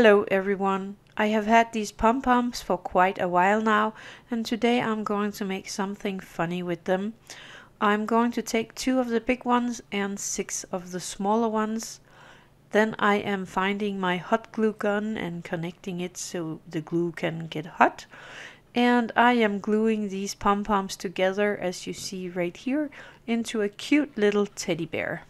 Hello everyone. I have had these pom-poms for quite a while now and today I'm going to make something funny with them. I'm going to take two of the big ones and six of the smaller ones. Then I am finding my hot glue gun and connecting it so the glue can get hot. And I am gluing these pom-poms together as you see right here into a cute little teddy bear.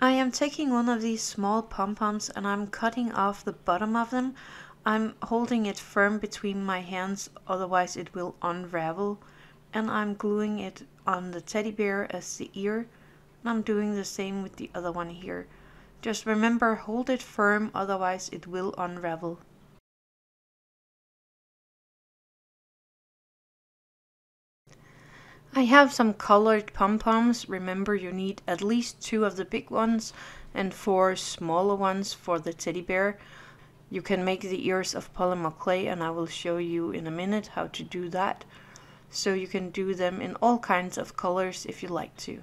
I am taking one of these small pom-poms and I'm cutting off the bottom of them. I'm holding it firm between my hands, otherwise it will unravel. And I'm gluing it on the teddy bear as the ear. And I'm doing the same with the other one here. Just remember, hold it firm, otherwise it will unravel. I have some colored pom-poms. Remember you need at least two of the big ones and four smaller ones for the teddy bear. You can make the ears of polymer clay and I will show you in a minute how to do that. So you can do them in all kinds of colors if you like to.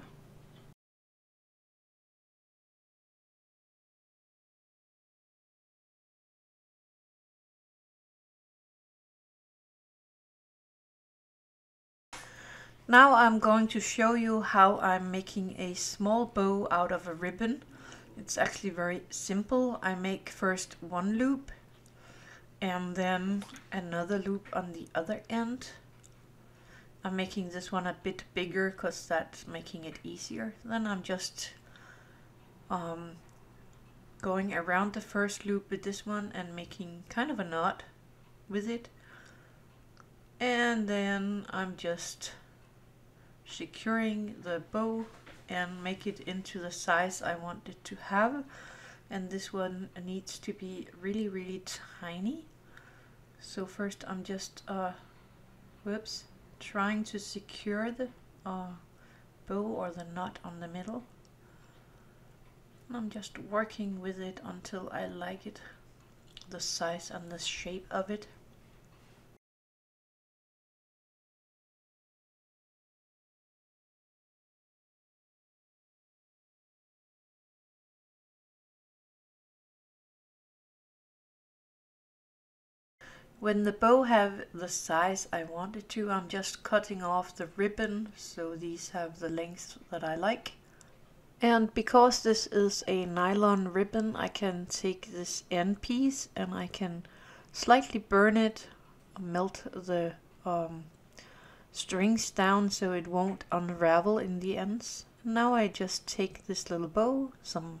Now I'm going to show you how I'm making a small bow out of a ribbon. It's actually very simple. I make first one loop and then another loop on the other end. I'm making this one a bit bigger because that's making it easier. Then I'm just um, going around the first loop with this one and making kind of a knot with it. And then I'm just securing the bow and make it into the size I want it to have. And this one needs to be really really tiny. So first I'm just uh, whoops trying to secure the uh, bow or the knot on the middle. I'm just working with it until I like it the size and the shape of it When the bow have the size I want it to, I'm just cutting off the ribbon so these have the length that I like. And because this is a nylon ribbon, I can take this end piece and I can slightly burn it, melt the um, strings down so it won't unravel in the ends. Now I just take this little bow, some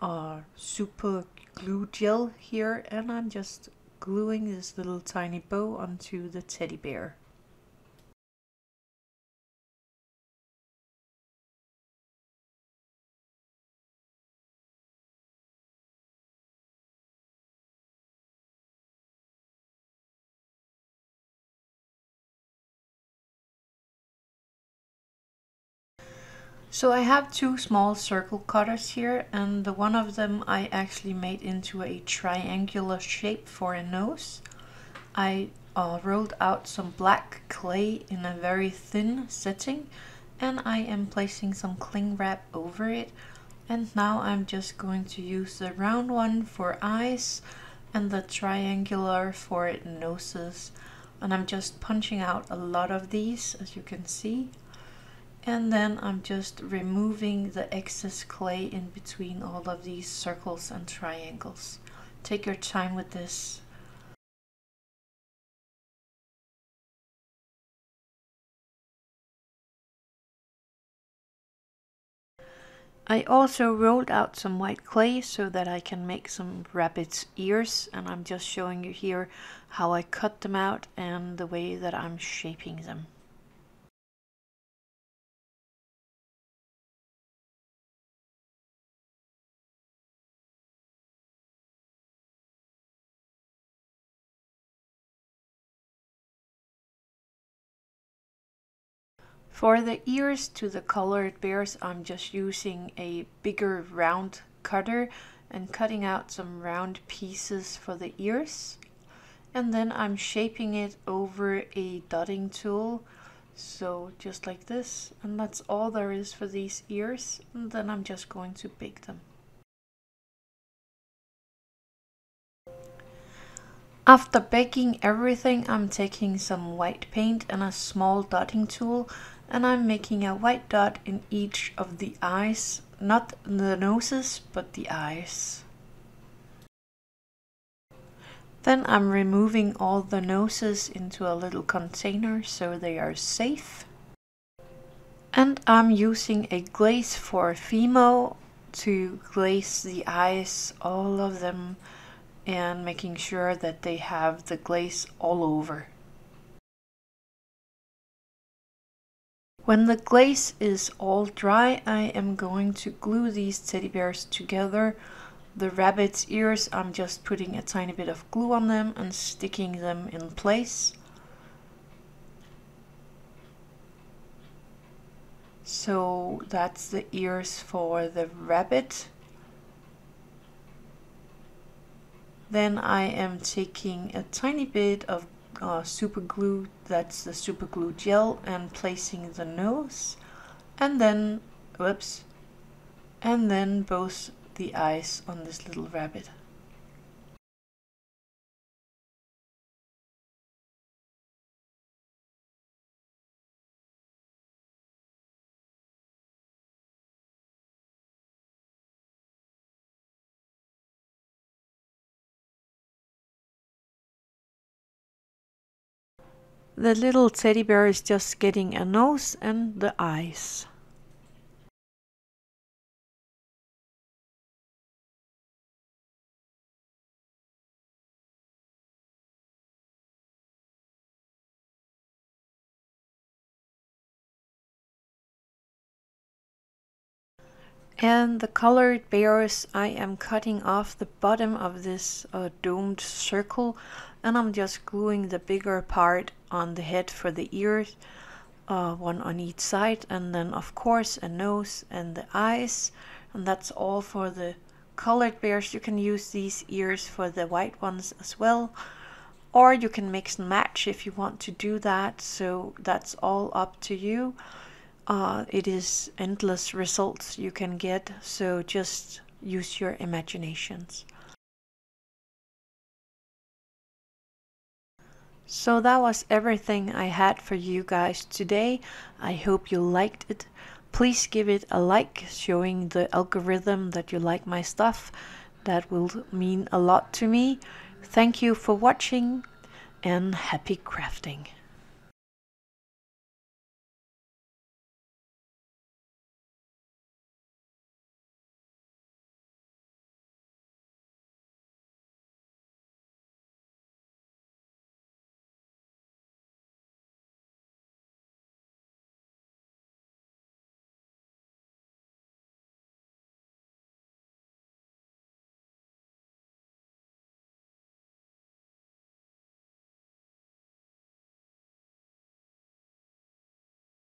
uh, super glue gel here, and I'm just gluing this little tiny bow onto the teddy bear. So I have two small circle cutters here and the one of them I actually made into a triangular shape for a nose. I uh, rolled out some black clay in a very thin setting and I am placing some cling wrap over it. And now I'm just going to use the round one for eyes and the triangular for noses and I'm just punching out a lot of these as you can see and then I'm just removing the excess clay in between all of these circles and triangles. Take your time with this. I also rolled out some white clay so that I can make some rabbit's ears and I'm just showing you here how I cut them out and the way that I'm shaping them. For the ears to the colored bears, I'm just using a bigger round cutter and cutting out some round pieces for the ears. And then I'm shaping it over a dotting tool. So just like this. And that's all there is for these ears. And then I'm just going to bake them. After baking everything, I'm taking some white paint and a small dotting tool and I'm making a white dot in each of the eyes, not the noses, but the eyes. Then I'm removing all the noses into a little container so they are safe. And I'm using a glaze for Fimo to glaze the eyes, all of them and making sure that they have the glaze all over. When the glaze is all dry, I am going to glue these teddy bears together. The rabbit's ears, I'm just putting a tiny bit of glue on them and sticking them in place. So that's the ears for the rabbit. Then I am taking a tiny bit of uh, super glue, that's the super glue gel, and placing the nose. And then, whoops, and then both the eyes on this little rabbit. The little teddy bear is just getting a nose and the eyes. And the colored bears, I am cutting off the bottom of this uh, domed circle and I'm just gluing the bigger part on the head for the ears, uh, one on each side, and then of course a nose and the eyes, and that's all for the colored bears. You can use these ears for the white ones as well, or you can mix and match if you want to do that. So that's all up to you. Uh, it is endless results you can get, so just use your imaginations. So that was everything I had for you guys today. I hope you liked it. Please give it a like, showing the algorithm that you like my stuff. That will mean a lot to me. Thank you for watching and happy crafting.